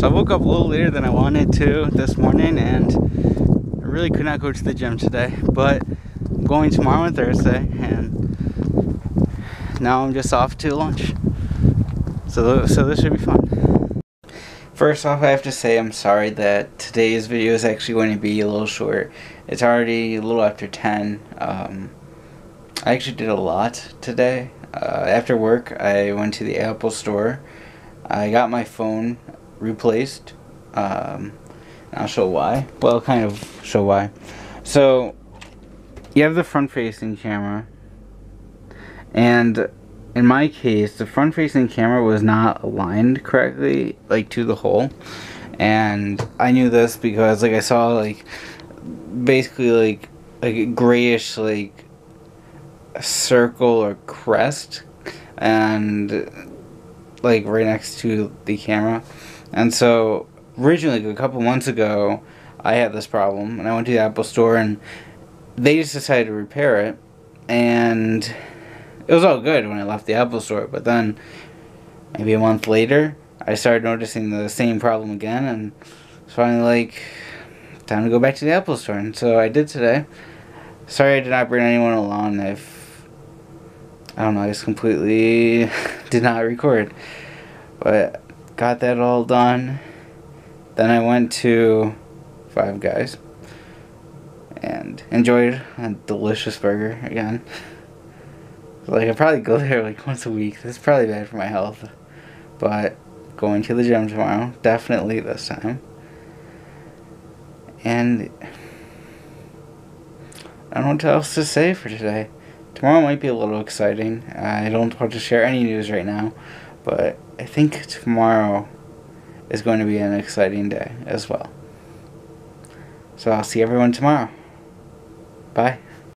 So I woke up a little later than I wanted to this morning and I really could not go to the gym today, but I'm going tomorrow and Thursday and now I'm just off to lunch. So, so this should be fun. First off, I have to say I'm sorry that today's video is actually going to be a little short. It's already a little after 10. Um, I actually did a lot today. Uh, after work, I went to the Apple store. I got my phone replaced. Um, I'll show why. Well, kind of show why. So, you have the front-facing camera, and in my case, the front-facing camera was not aligned correctly, like to the hole. And I knew this because, like, I saw like basically like like a grayish like circle or crest, and like right next to the camera. And so originally, a couple months ago, I had this problem, and I went to the Apple store, and they just decided to repair it, and it was all good when I left the Apple store. But then, maybe a month later, I started noticing the same problem again, and it's finally like time to go back to the Apple store, and so I did today. Sorry, I did not bring anyone along. I've I don't know, I just completely did not record. But got that all done. Then I went to Five Guys and enjoyed a delicious burger again. Like I probably go there like once a week. That's probably bad for my health. But going to the gym tomorrow, definitely this time. And I don't know what else to say for today. Tomorrow might be a little exciting. I don't want to share any news right now, but I think tomorrow is going to be an exciting day as well. So I'll see everyone tomorrow. Bye.